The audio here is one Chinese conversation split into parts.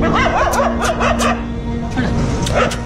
快点！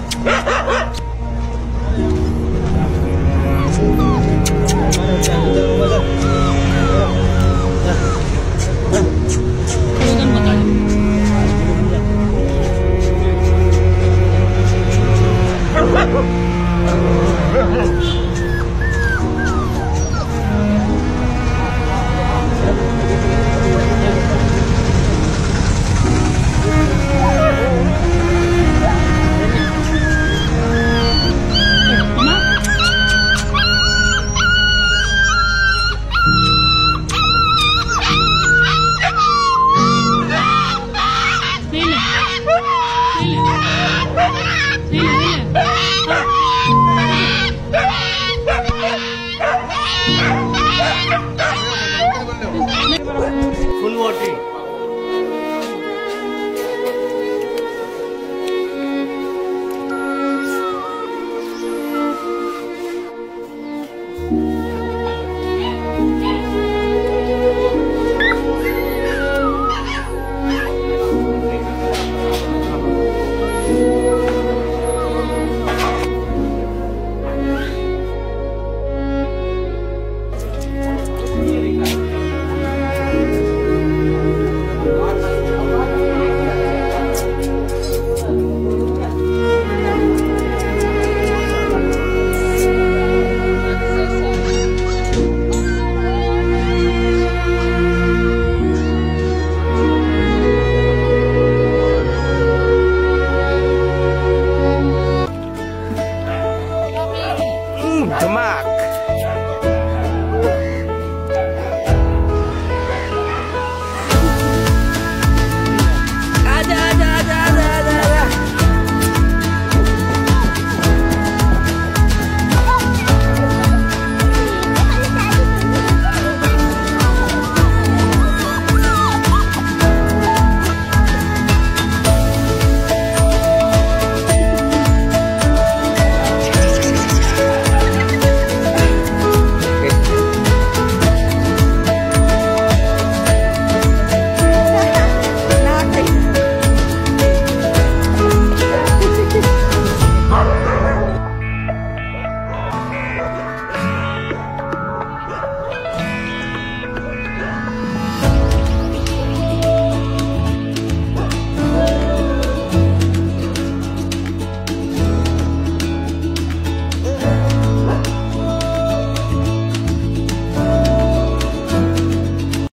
Lord. Boom, Damak.